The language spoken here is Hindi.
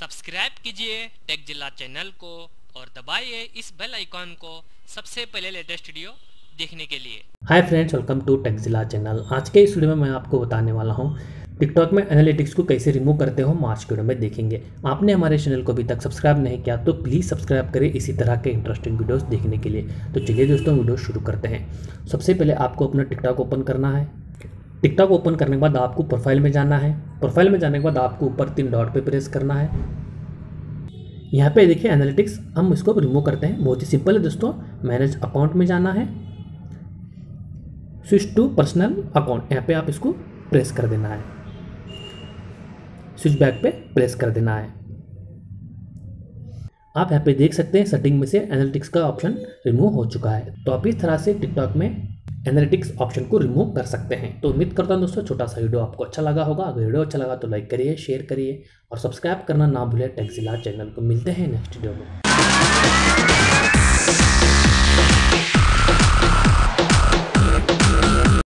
सब्सक्राइब कीजिए टेक जिला चैनल को और दबाइए इस बेल आइकॉन को सबसे पहले लेटेस्ट वीडियो देखने के लिए। Hi friends welcome to tech जिला चैनल। आज के इस वीडियो में मैं आपको बताने वाला हूँ, टिकटॉक में एनालिटिक्स को कैसे रिमूव करते हो मार्च के वीडियो में देखेंगे। आपने हमारे चैनल को अभी तक सब्सक्राइब नहीं किया तो प्लीज़ सब्सक्राइब करें इसी तरह के इंटरेस्टिंग वीडियोस देखने के लिए। तो चलिए दोस्तों, वीडियो शुरू करते हैं। सबसे पहले आपको अपना टिकटॉक ओपन करना है। टिकटॉक ओपन करने के बाद आपको प्रोफ़ाइल में जाना है। प्रोफ़ाइल में जाने के बाद आपको ऊपर तीन डॉट पे प्रेस करना है। यहाँ पे देखिए एनालिटिक्स हम इसको रिमूव करते हैं। बहुत ही सिंपल है दोस्तों मैनेज अकाउंट में जाना है। स्विच टू पर्सनल अकाउंट यहाँ पे आप इसको प्रेस कर देना है। स्विच बैक पे प्रेस कर देना है। आप यहाँ पे देख सकते हैं सेटिंग में से एनालिटिक्स का ऑप्शन रिमूव हो चुका है। तो आप इस तरह से टिकटॉक में एनालिटिक्स ऑप्शन को रिमूव कर सकते हैं। तो उम्मीद करता हूँ दोस्तों, छोटा सा वीडियो आपको अच्छा लगा होगा। अगर वीडियो अच्छा लगा तो लाइक करिए शेयर करिए और सब्सक्राइब करना ना भूलें। टेक्सिला चैनल को मिलते हैं नेक्स्ट वीडियो में।